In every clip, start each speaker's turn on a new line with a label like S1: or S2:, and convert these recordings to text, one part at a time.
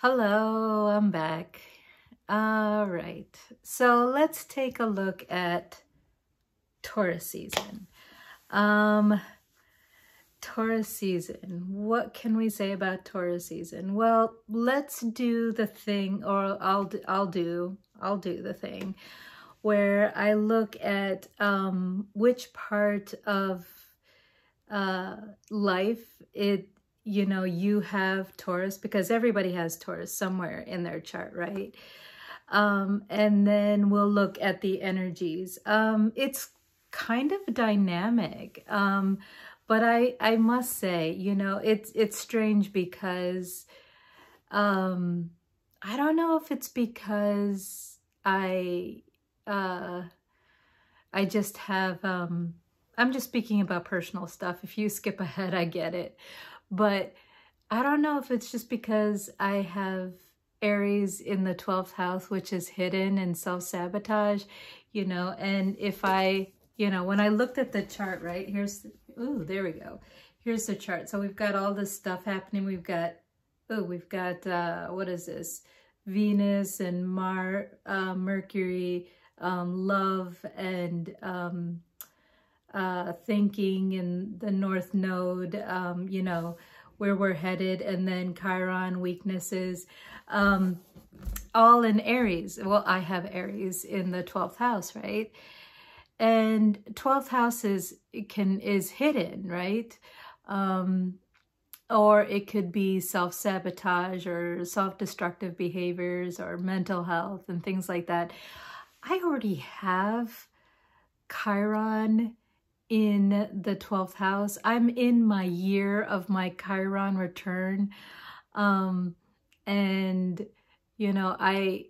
S1: Hello, I'm back. All right, so let's take a look at Taurus season. Um, Taurus season. What can we say about Taurus season? Well, let's do the thing, or I'll I'll do I'll do the thing where I look at um, which part of uh, life it you know, you have Taurus because everybody has Taurus somewhere in their chart, right? Um, and then we'll look at the energies. Um, it's kind of dynamic. Um, but I, I must say, you know, it's, it's strange because, um, I don't know if it's because I, uh, I just have, um, I'm just speaking about personal stuff. If you skip ahead, I get it. But I don't know if it's just because I have Aries in the 12th house, which is hidden and self-sabotage, you know, and if I, you know, when I looked at the chart, right, here's, ooh, there we go. Here's the chart. So we've got all this stuff happening. We've got, oh, we've got, uh, what is this? Venus and Mar, uh, Mercury, um, love and um, uh, thinking in the North Node, um, you know, where we're headed, and then Chiron weaknesses, um, all in Aries. Well, I have Aries in the 12th house, right? And 12th house is, can, is hidden, right? Um, or it could be self-sabotage or self-destructive behaviors or mental health and things like that. I already have Chiron in the 12th house. I'm in my year of my Chiron return. Um, and, you know, I,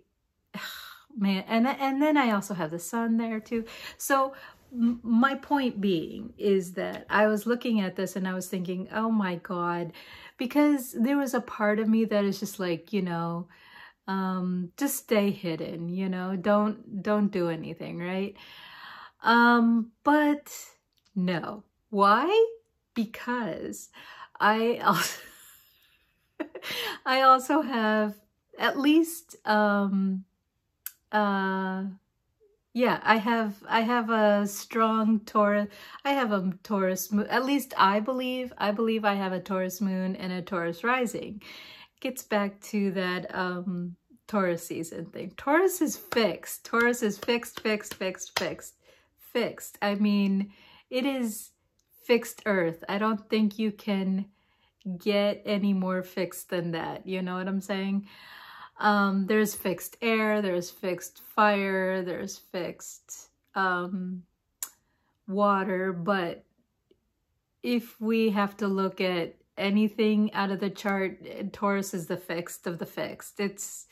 S1: man, and, and then I also have the sun there too. So my point being is that I was looking at this and I was thinking, oh my God, because there was a part of me that is just like, you know, um, just stay hidden, you know, don't, don't do anything, right? Um, but no. Why? Because I also, I also have at least um uh yeah, I have I have a strong Taurus. I have a Taurus moon. At least I believe I believe I have a Taurus moon and a Taurus rising. Gets back to that um Taurus season thing. Taurus is fixed. Taurus is fixed, fixed, fixed, fixed, fixed. I mean, it is fixed earth. I don't think you can get any more fixed than that. You know what I'm saying? Um, there's fixed air, there's fixed fire, there's fixed um, water, but if we have to look at anything out of the chart, Taurus is the fixed of the fixed. It's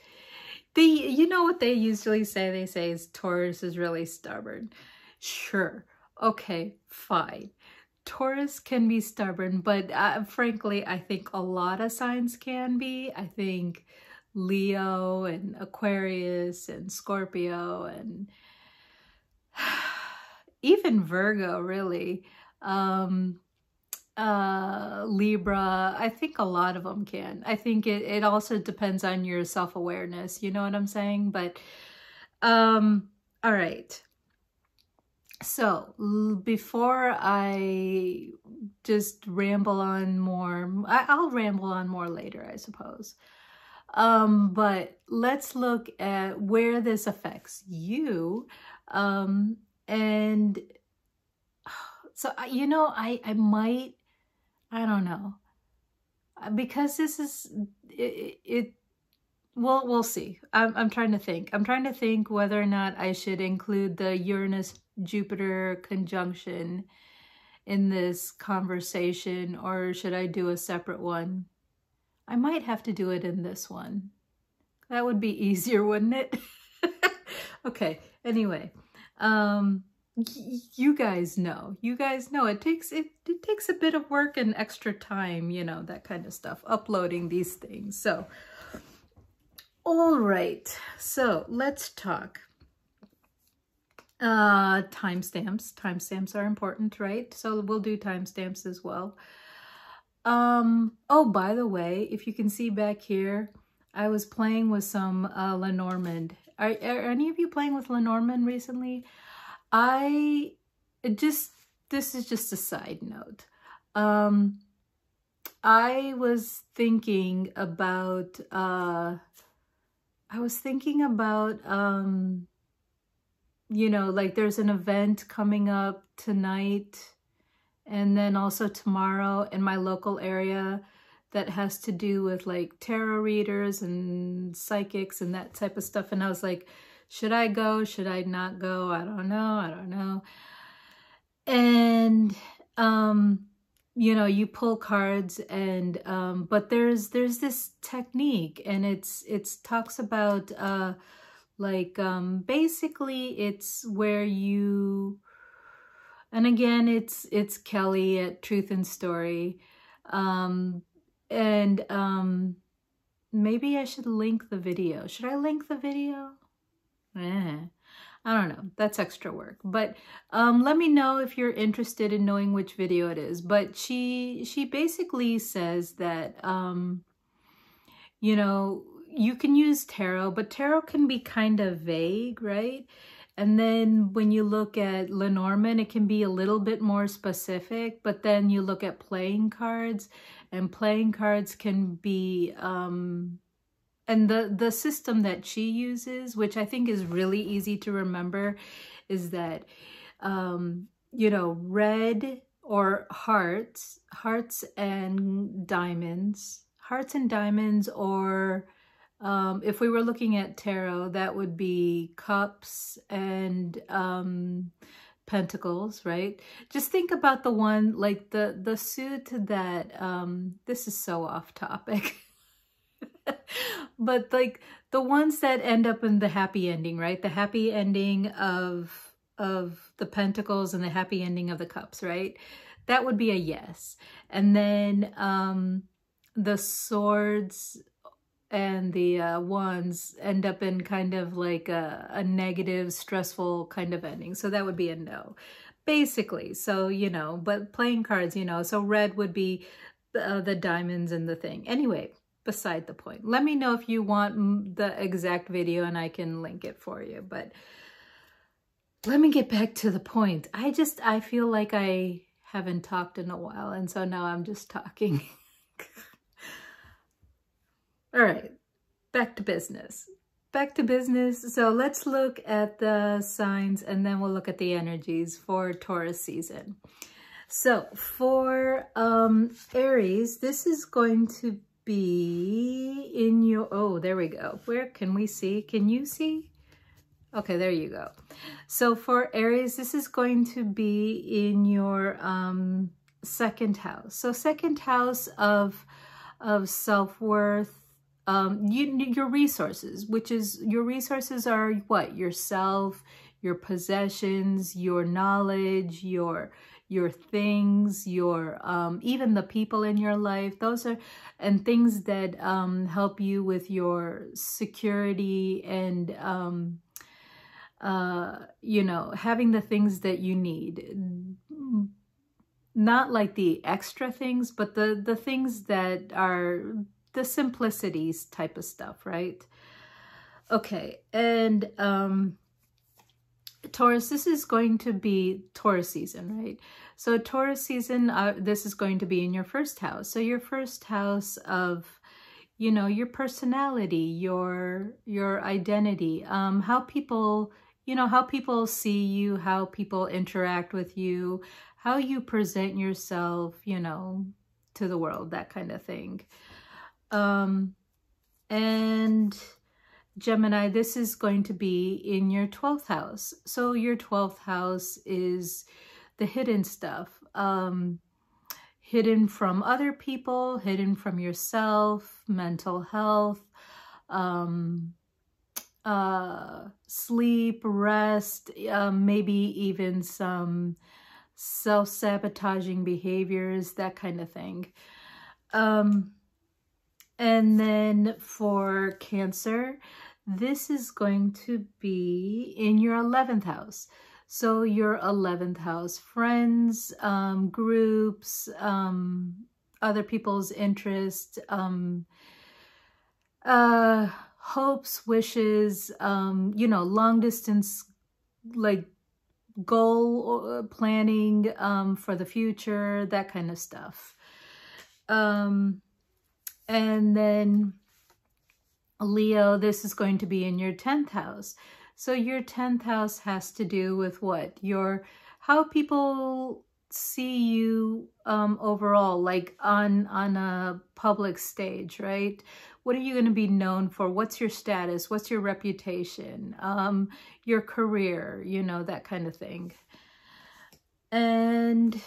S1: the, you know what they usually say? They say is Taurus is really stubborn. Sure okay, fine. Taurus can be stubborn, but uh, frankly, I think a lot of signs can be. I think Leo and Aquarius and Scorpio and even Virgo, really. Um, uh, Libra, I think a lot of them can. I think it, it also depends on your self-awareness, you know what I'm saying? But, um, all right. So before I just ramble on more, I'll ramble on more later, I suppose. Um, but let's look at where this affects you. Um, and so, you know, I, I might, I don't know, because this is, it, it well, we'll see. I'm, I'm trying to think. I'm trying to think whether or not I should include the Uranus Jupiter conjunction in this conversation or should I do a separate one? I might have to do it in this one. That would be easier, wouldn't it? okay, anyway. Um, you guys know. You guys know it takes it, it takes a bit of work and extra time, you know, that kind of stuff, uploading these things. So, all right. So, let's talk uh, timestamps. Timestamps are important, right? So we'll do timestamps as well. Um, oh, by the way, if you can see back here, I was playing with some uh, Lenormand. Are, are any of you playing with Lenormand recently? I just, this is just a side note. Um, I was thinking about, uh, I was thinking about, um, you know, like there's an event coming up tonight and then also tomorrow in my local area that has to do with like tarot readers and psychics and that type of stuff. And I was like, should I go? Should I not go? I don't know. I don't know. And, um, you know, you pull cards and, um, but there's, there's this technique and it's, it's talks about, uh, like, um, basically it's where you, and again, it's, it's Kelly at Truth and Story. Um, and, um, maybe I should link the video. Should I link the video? Eh. I don't know. That's extra work. But um, let me know if you're interested in knowing which video it is. But she she basically says that, um, you know, you can use tarot, but tarot can be kind of vague, right? And then when you look at Lenormand, it can be a little bit more specific, but then you look at playing cards and playing cards can be, um, and the, the system that she uses, which I think is really easy to remember, is that, um, you know, red or hearts, hearts and diamonds, hearts and diamonds or um, if we were looking at tarot, that would be cups and um, pentacles, right? Just think about the one, like the, the suit that, um, this is so off topic, but like the ones that end up in the happy ending, right? The happy ending of, of the pentacles and the happy ending of the cups, right? That would be a yes. And then, um, the swords and the uh, ones end up in kind of like a, a negative, stressful kind of ending. So that would be a no, basically. So, you know, but playing cards, you know, so red would be uh, the diamonds and the thing. Anyway, beside the point. Let me know if you want the exact video and I can link it for you. But let me get back to the point. I just, I feel like I haven't talked in a while. And so now I'm just talking. All right, back to business. Back to business. So let's look at the signs and then we'll look at the energies for Taurus season. So for um, Aries, this is going to be in your, oh, there we go. Where can we see? Can you see? Okay, there you go. So for Aries, this is going to be in your um, second house. So second house of, of self-worth, um, you, your resources, which is your resources are what? Yourself, your possessions, your knowledge, your your things, your um, even the people in your life. Those are and things that um, help you with your security and um, uh, you know having the things that you need. Not like the extra things, but the the things that are the simplicities type of stuff, right? Okay, and um, Taurus, this is going to be Taurus season, right? So Taurus season, uh, this is going to be in your first house. So your first house of, you know, your personality, your your identity, um, how people, you know, how people see you, how people interact with you, how you present yourself, you know, to the world, that kind of thing. Um, and Gemini, this is going to be in your 12th house. So your 12th house is the hidden stuff, um, hidden from other people, hidden from yourself, mental health, um, uh, sleep, rest, um, maybe even some self-sabotaging behaviors, that kind of thing. Um, and then for Cancer, this is going to be in your 11th house. So your 11th house, friends, um, groups, um, other people's interests, um, uh, hopes, wishes, um, you know, long distance, like goal uh, planning um, for the future, that kind of stuff. Um, and then Leo, this is going to be in your 10th house. So your 10th house has to do with what? Your, how people see you um, overall, like on, on a public stage, right? What are you going to be known for? What's your status? What's your reputation? Um, your career, you know, that kind of thing. And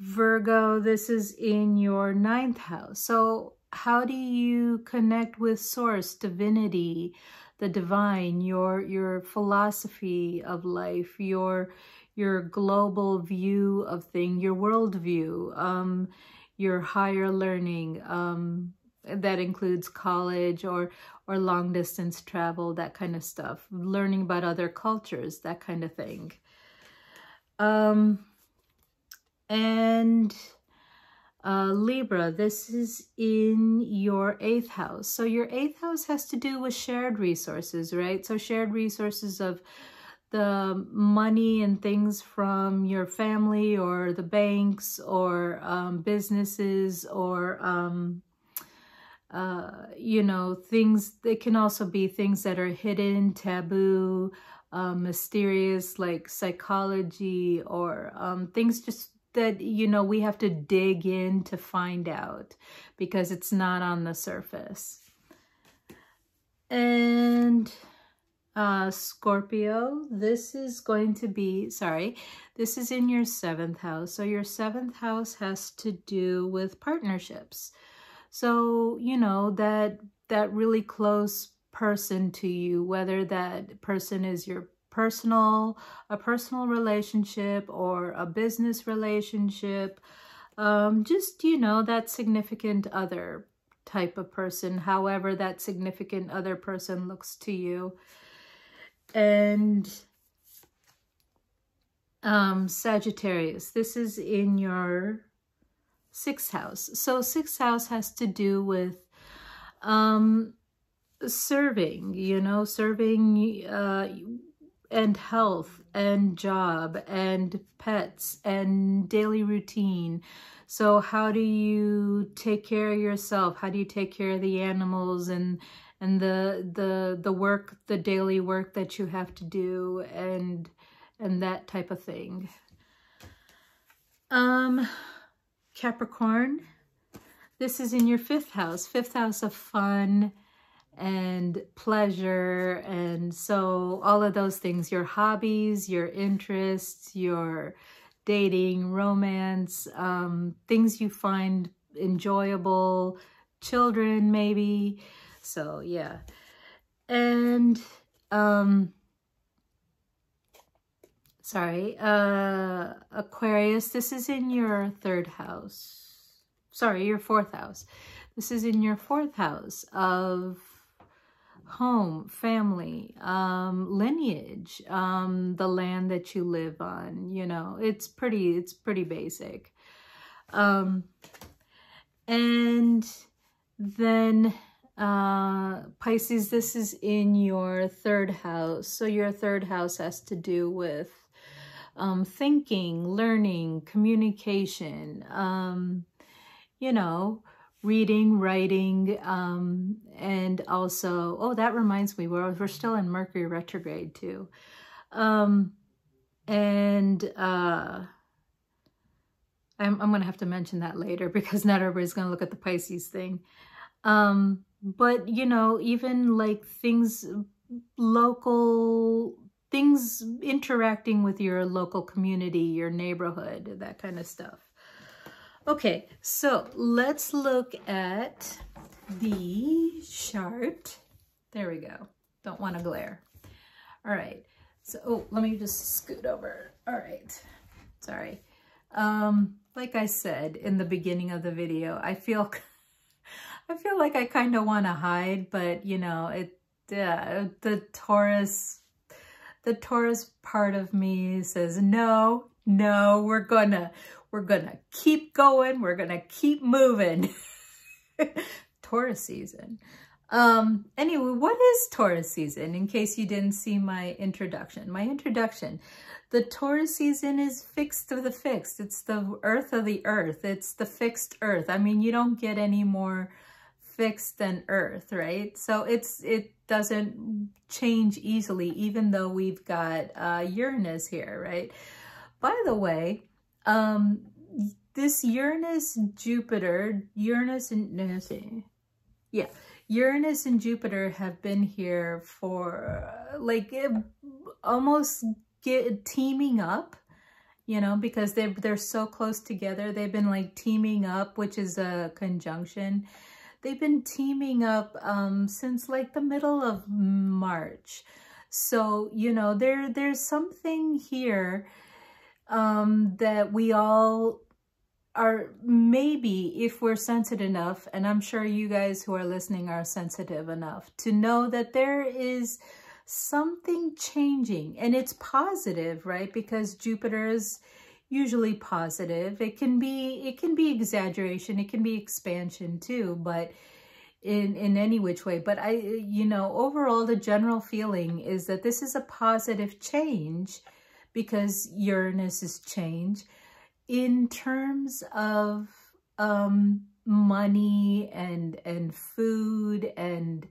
S1: Virgo, this is in your ninth house. So how do you connect with source, divinity, the divine, your your philosophy of life, your your global view of thing, your worldview, um, your higher learning, um, that includes college or or long distance travel, that kind of stuff, learning about other cultures, that kind of thing. Um, and uh, Libra, this is in your eighth house. So your eighth house has to do with shared resources, right? So shared resources of the money and things from your family or the banks or um, businesses or, um, uh, you know, things, they can also be things that are hidden, taboo, um, mysterious, like psychology or um, things just that, you know, we have to dig in to find out because it's not on the surface. And uh, Scorpio, this is going to be, sorry, this is in your seventh house. So your seventh house has to do with partnerships. So, you know, that, that really close person to you, whether that person is your personal, a personal relationship or a business relationship. Um, just, you know, that significant other type of person, however that significant other person looks to you. And um, Sagittarius, this is in your sixth house. So sixth house has to do with um, serving, you know, serving uh, and health and job and pets and daily routine. So how do you take care of yourself? How do you take care of the animals and and the the the work, the daily work that you have to do and and that type of thing. Um Capricorn, this is in your fifth house, fifth house of fun and pleasure. And so all of those things, your hobbies, your interests, your dating, romance, um, things you find enjoyable, children maybe. So yeah. And, um, sorry, uh, Aquarius, this is in your third house. Sorry, your fourth house. This is in your fourth house of home, family, um, lineage, um, the land that you live on, you know, it's pretty, it's pretty basic. Um, and then uh, Pisces, this is in your third house. So your third house has to do with um, thinking, learning, communication, um, you know, reading, writing, um, and also, oh, that reminds me, we're, we're still in Mercury retrograde too. Um, and uh, I'm, I'm going to have to mention that later because not everybody's going to look at the Pisces thing. Um, but, you know, even like things, local things interacting with your local community, your neighborhood, that kind of stuff. Okay, so let's look at the chart. There we go. Don't want to glare. All right. So, oh, let me just scoot over. All right. Sorry. Um, like I said in the beginning of the video, I feel, I feel like I kind of want to hide, but you know, it, uh, the Taurus, the Taurus part of me says, no, no, we're gonna, we're going to keep going. We're going to keep moving. Taurus season. Um, anyway, what is Taurus season? In case you didn't see my introduction. My introduction, the Taurus season is fixed to the fixed. It's the earth of the earth. It's the fixed earth. I mean, you don't get any more fixed than earth, right? So it's it doesn't change easily, even though we've got uh, Uranus here, right? By the way, um, this Uranus, Jupiter, Uranus and, yeah, Uranus and Jupiter have been here for uh, like almost get teaming up, you know, because they're, they're so close together. They've been like teaming up, which is a conjunction. They've been teaming up um, since like the middle of March. So, you know, there there's something here um, that we all are maybe if we're sensitive enough, and I'm sure you guys who are listening are sensitive enough to know that there is something changing and it's positive, right? Because Jupiter is usually positive. It can be, it can be exaggeration. It can be expansion too, but in, in any which way. But I, you know, overall, the general feeling is that this is a positive change because Uranus is change in terms of um, money and and food and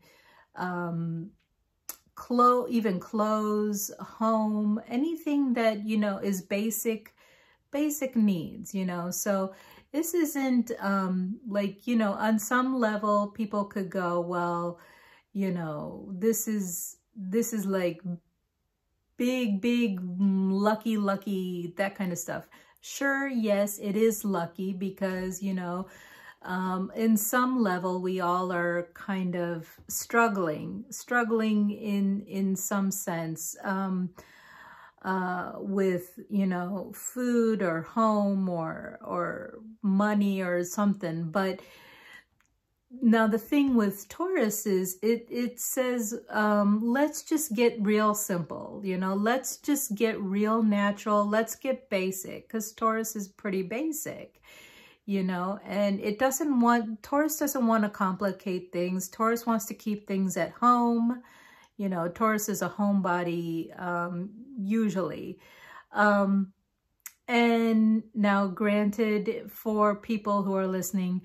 S1: um, clo even clothes, home, anything that you know is basic basic needs. You know, so this isn't um, like you know on some level people could go well, you know this is this is like big big lucky lucky that kind of stuff Sure, yes, it is lucky because, you know, um, in some level, we all are kind of struggling, struggling in, in some sense um, uh, with, you know, food or home or, or money or something. But now the thing with Taurus is it, it says, um, let's just get real simple, you know, let's just get real natural. Let's get basic because Taurus is pretty basic, you know, and it doesn't want, Taurus doesn't want to complicate things. Taurus wants to keep things at home. You know, Taurus is a homebody, um, usually. Um, and now granted for people who are listening,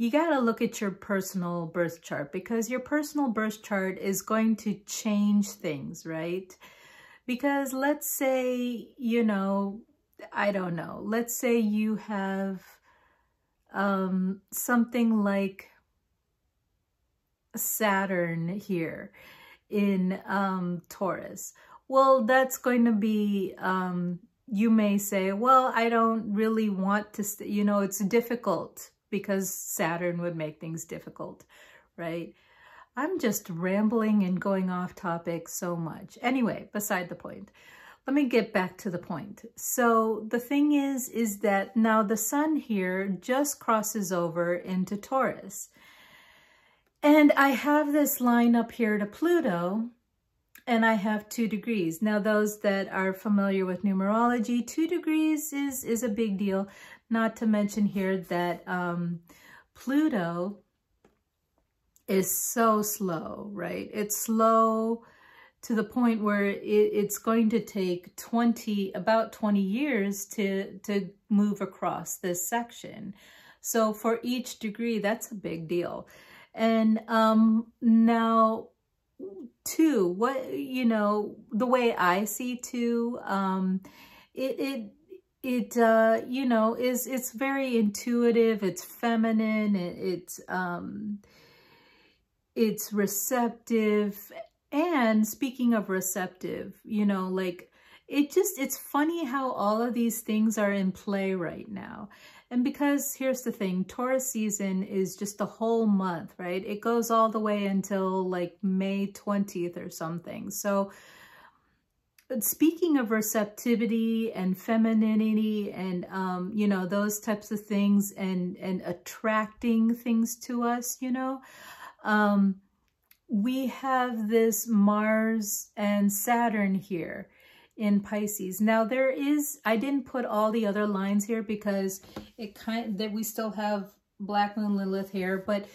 S1: you got to look at your personal birth chart because your personal birth chart is going to change things, right? Because let's say, you know, I don't know, let's say you have um, something like Saturn here in um, Taurus. Well, that's going to be, um, you may say, well, I don't really want to, you know, it's difficult because Saturn would make things difficult, right? I'm just rambling and going off topic so much. Anyway, beside the point. Let me get back to the point. So the thing is, is that now the sun here just crosses over into Taurus. And I have this line up here to Pluto, and I have two degrees. Now, those that are familiar with numerology, two degrees is, is a big deal. Not to mention here that um, Pluto is so slow, right? It's slow to the point where it, it's going to take 20, about 20 years to, to move across this section. So for each degree, that's a big deal. And um, now, two, what, you know, the way I see two, um, it, it it uh you know is it's very intuitive it's feminine it, it's um it's receptive and speaking of receptive you know like it just it's funny how all of these things are in play right now. And because here's the thing taurus season is just the whole month right? It goes all the way until like may 20th or something. So but speaking of receptivity and femininity and, um, you know, those types of things and, and attracting things to us, you know, um, we have this Mars and Saturn here in Pisces. Now there is, I didn't put all the other lines here because it kind that we still have Black Moon Lilith here, but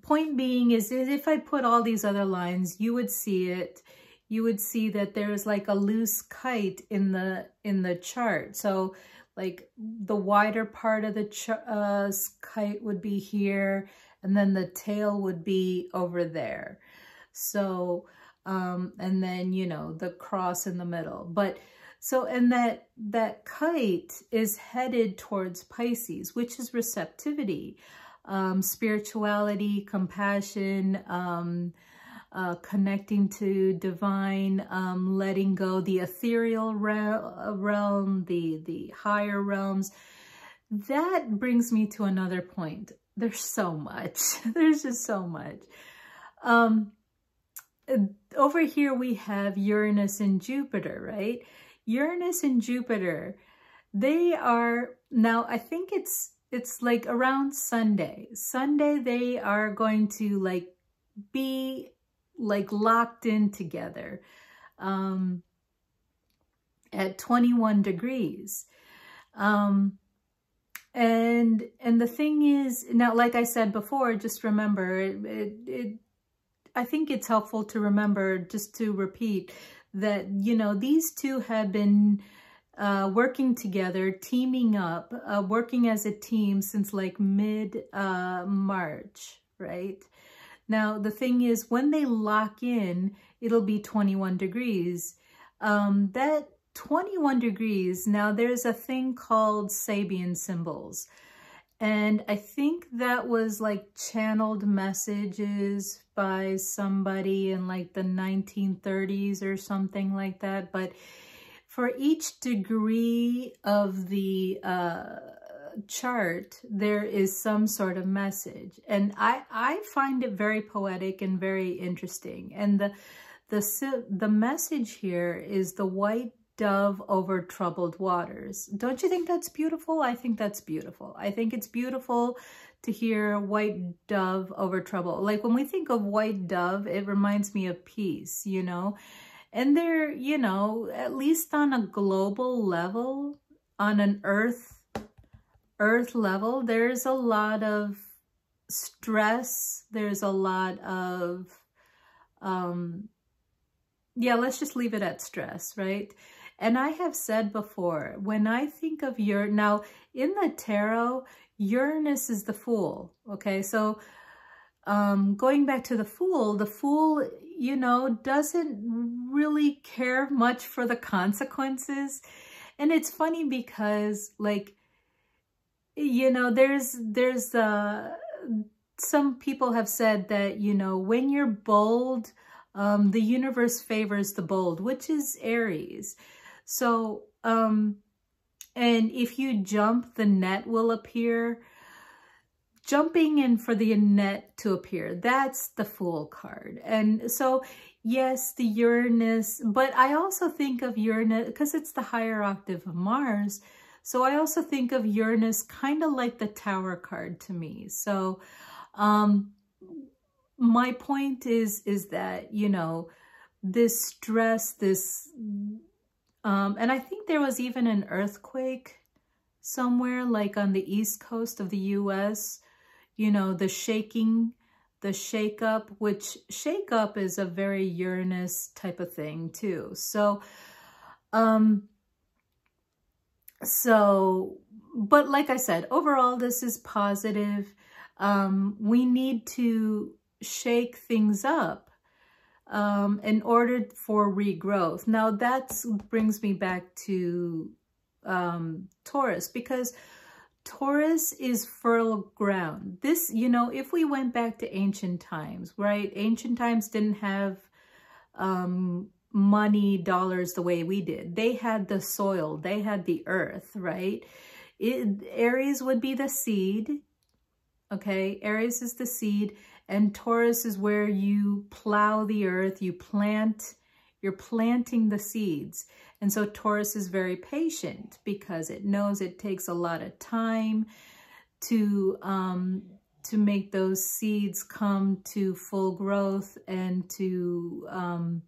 S1: point being is if I put all these other lines, you would see it. You would see that there's like a loose kite in the in the chart. So like the wider part of the uh, kite would be here, and then the tail would be over there. So, um, and then, you know, the cross in the middle. But so, and that, that kite is headed towards Pisces, which is receptivity, um, spirituality, compassion, um, uh, connecting to divine, um, letting go, the ethereal realm, the, the higher realms. That brings me to another point. There's so much. There's just so much. Um, over here we have Uranus and Jupiter, right? Uranus and Jupiter, they are, now I think it's, it's like around Sunday. Sunday they are going to like be like locked in together um, at 21 degrees. Um, and and the thing is, now, like I said before, just remember, it, it, it I think it's helpful to remember, just to repeat, that, you know, these two have been uh, working together, teaming up, uh, working as a team since like mid-March, uh, right? Now, the thing is, when they lock in, it'll be 21 degrees. Um, that 21 degrees, now there's a thing called Sabian symbols. And I think that was like channeled messages by somebody in like the 1930s or something like that. But for each degree of the uh, chart, there is some sort of message. And I, I find it very poetic and very interesting. And the, the, the message here is the white dove over troubled waters. Don't you think that's beautiful? I think that's beautiful. I think it's beautiful to hear white dove over trouble. Like when we think of white dove, it reminds me of peace, you know? And they're, you know, at least on a global level, on an earth, earth level, there's a lot of stress. There's a lot of, um, yeah, let's just leave it at stress, right? And I have said before, when I think of your, now in the tarot, Uranus is the fool, okay? So um, going back to the fool, the fool, you know, doesn't really care much for the consequences. And it's funny because like, you know, there's, there's, uh, some people have said that, you know, when you're bold, um, the universe favors the bold, which is Aries. So, um, and if you jump, the net will appear. Jumping in for the net to appear, that's the Fool card. And so, yes, the Uranus, but I also think of Uranus, because it's the higher octave of Mars, so I also think of Uranus kind of like the Tower card to me. So, um, my point is, is that, you know, this stress, this um, and I think there was even an earthquake somewhere like on the east coast of the U.S., you know, the shaking, the shake up, which shake up is a very Uranus type of thing too. So, um, so, but like I said, overall, this is positive. Um, we need to shake things up um, in order for regrowth. Now that brings me back to um, Taurus because Taurus is fertile ground. This, you know, if we went back to ancient times, right? Ancient times didn't have um, money, dollars the way we did. They had the soil, they had the earth, right? It, Aries would be the seed, okay? Aries is the seed and Taurus is where you plow the earth, you plant, you're planting the seeds. And so Taurus is very patient because it knows it takes a lot of time to, um, to make those seeds come to full growth and to um,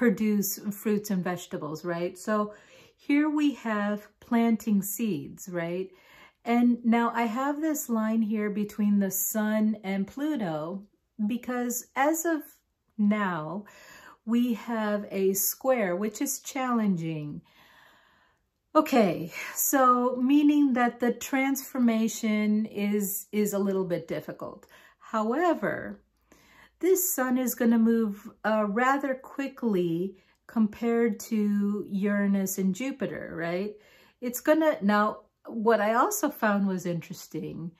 S1: produce fruits and vegetables, right? So here we have planting seeds, right? And now I have this line here between the sun and Pluto because as of now, we have a square, which is challenging. Okay, so meaning that the transformation is, is a little bit difficult. However, this sun is going to move uh, rather quickly compared to Uranus and Jupiter, right? It's going to, now, what I also found was interesting,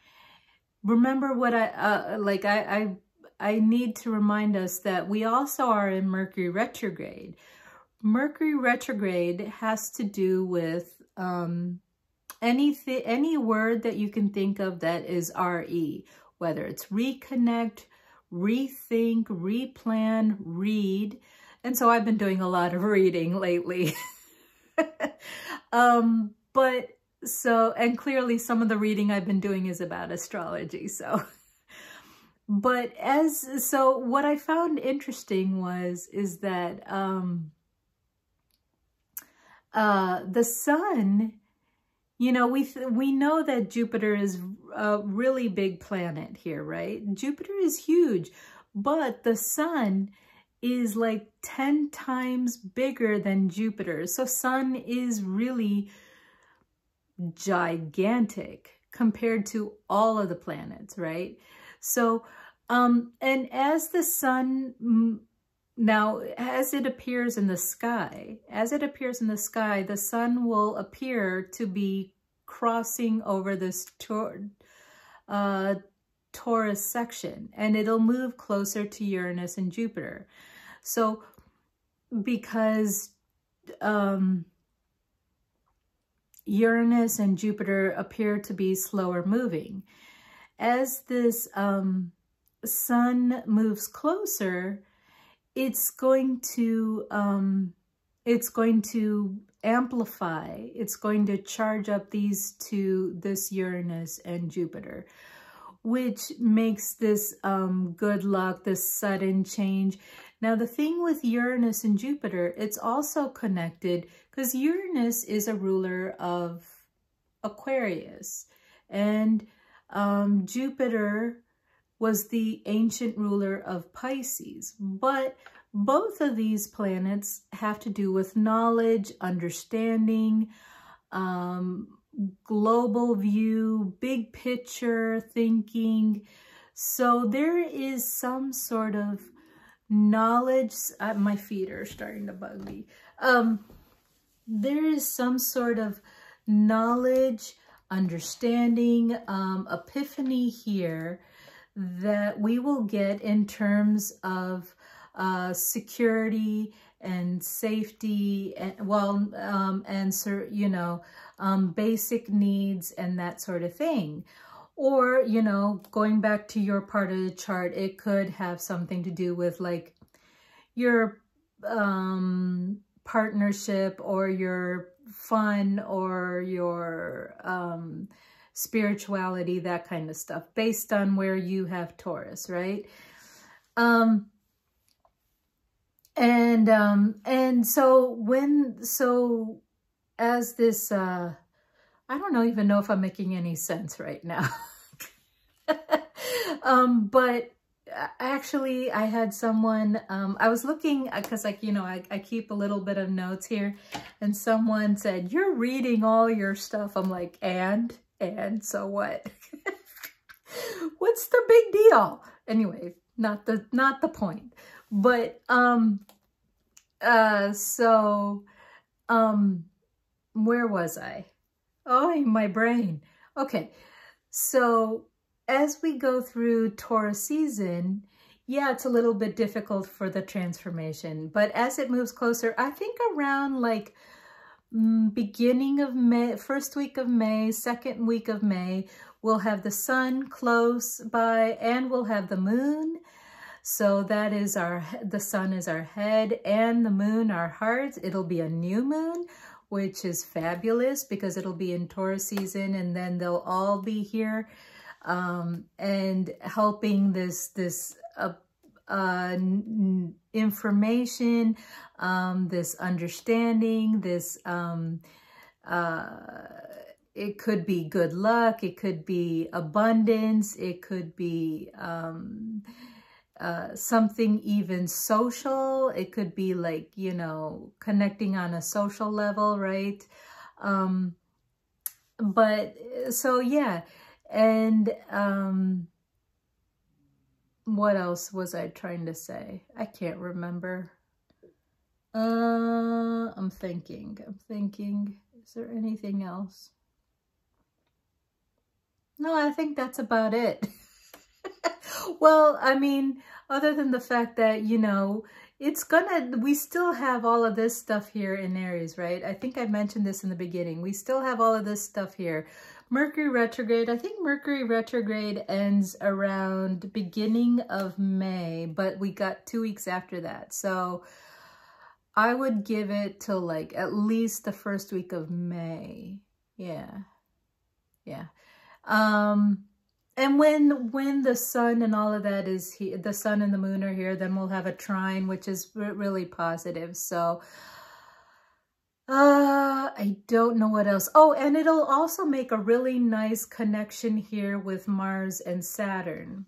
S1: remember what I, uh, like I, I I need to remind us that we also are in Mercury retrograde. Mercury retrograde has to do with um, anything, any word that you can think of that is RE, whether it's reconnect, rethink, replan, read. And so I've been doing a lot of reading lately. um, but so, and clearly some of the reading I've been doing is about astrology. So but as, so what I found interesting was, is that, um, uh, the sun, you know, we, we know that Jupiter is a really big planet here, right? Jupiter is huge, but the sun is like 10 times bigger than Jupiter. So sun is really gigantic compared to all of the planets, right? So um, and as the sun, now as it appears in the sky, as it appears in the sky, the sun will appear to be crossing over this tor uh, Taurus section and it'll move closer to Uranus and Jupiter. So because um, Uranus and Jupiter appear to be slower moving, as this um, sun moves closer, it's going to um, it's going to amplify. It's going to charge up these two, this Uranus and Jupiter, which makes this um, good luck, this sudden change. Now, the thing with Uranus and Jupiter, it's also connected because Uranus is a ruler of Aquarius and um, Jupiter was the ancient ruler of Pisces. But both of these planets have to do with knowledge, understanding, um, global view, big picture thinking. So there is some sort of knowledge. Uh, my feet are starting to bug me. Um, there is some sort of knowledge, understanding, um, epiphany here that we will get in terms of uh, security and safety and well um, and you know um, basic needs and that sort of thing. Or you know going back to your part of the chart it could have something to do with like your um, partnership or your fun or your um, spirituality, that kind of stuff, based on where you have Taurus, right? Um, and, um, and so when, so as this, uh, I don't know, even know if I'm making any sense right now. um, but actually I had someone, um, I was looking, because like, you know, I, I keep a little bit of notes here, and someone said, you're reading all your stuff. I'm like, and? And so what? What's the big deal? Anyway, not the not the point. But um uh so um where was I? Oh, my brain. Okay. So as we go through Taurus season, yeah, it's a little bit difficult for the transformation, but as it moves closer, I think around like beginning of May, first week of May, second week of May, we'll have the sun close by and we'll have the moon. So that is our, the sun is our head and the moon our hearts. It'll be a new moon, which is fabulous because it'll be in Taurus season and then they'll all be here um, and helping this, this uh, uh, information, um, this understanding, this um, uh, it could be good luck, it could be abundance, it could be um, uh, something even social. It could be like, you know, connecting on a social level, right? Um, but so, yeah. And um, what else was I trying to say? I can't remember. Uh, I'm thinking, I'm thinking, is there anything else? No, I think that's about it. well, I mean, other than the fact that, you know, it's gonna, we still have all of this stuff here in Aries, right? I think I mentioned this in the beginning. We still have all of this stuff here. Mercury retrograde, I think Mercury retrograde ends around beginning of May, but we got two weeks after that. So I would give it till like at least the first week of May. Yeah. Yeah. Um, and when when the sun and all of that is here, the sun and the moon are here, then we'll have a trine, which is really positive. So uh, I don't know what else. Oh, and it'll also make a really nice connection here with Mars and Saturn.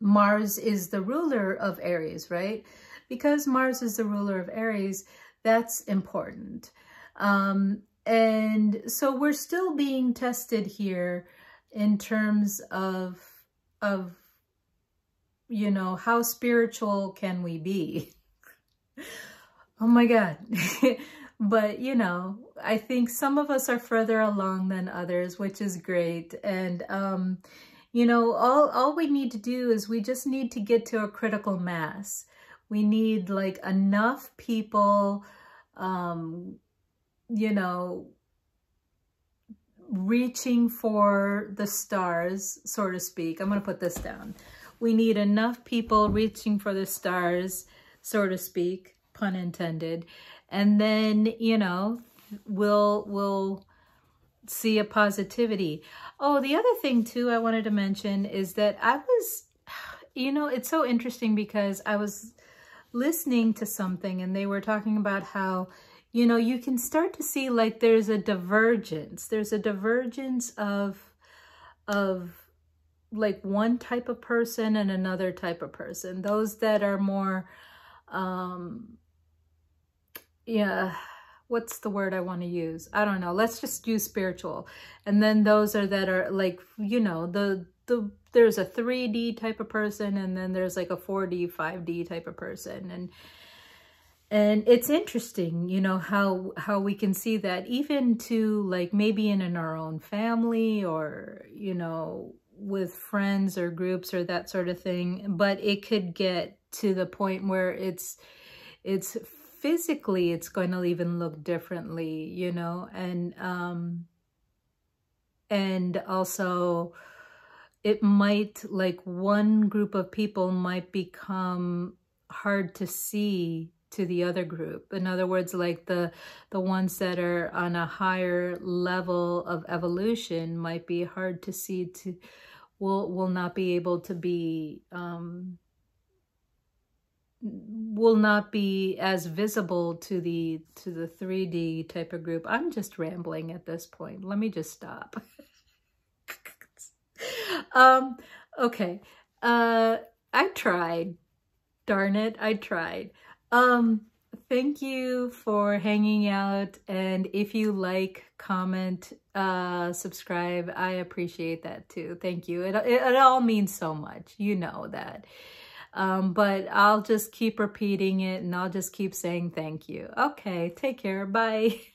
S1: Mars is the ruler of Aries, right? Because Mars is the ruler of Aries, that's important. Um, and so we're still being tested here in terms of, of, you know, how spiritual can we be? oh my God. but, you know, I think some of us are further along than others, which is great. And, um, you know, all, all we need to do is we just need to get to a critical mass. We need like enough people, um, you know, reaching for the stars, so to speak. I'm going to put this down. We need enough people reaching for the stars, so to speak, pun intended. And then, you know, we'll, we'll see a positivity. Oh, the other thing too I wanted to mention is that I was, you know, it's so interesting because I was listening to something and they were talking about how you know, you can start to see like there's a divergence. There's a divergence of, of like one type of person and another type of person. Those that are more, um, yeah, what's the word I want to use? I don't know. Let's just use spiritual. And then those are that are like, you know, the, the, there's a 3D type of person and then there's like a 4D, 5D type of person. And, and it's interesting, you know, how how we can see that even to like maybe in, in our own family or, you know, with friends or groups or that sort of thing. But it could get to the point where it's it's physically it's going to even look differently, you know, and um and also it might like one group of people might become hard to see to the other group. In other words, like the the ones that are on a higher level of evolution might be hard to see to will will not be able to be um will not be as visible to the to the 3D type of group. I'm just rambling at this point. Let me just stop. um okay. Uh I tried. Darn it, I tried. Um, thank you for hanging out. And if you like, comment, uh, subscribe, I appreciate that too. Thank you. It, it, it all means so much. You know that. Um, but I'll just keep repeating it and I'll just keep saying thank you. Okay, take care. Bye.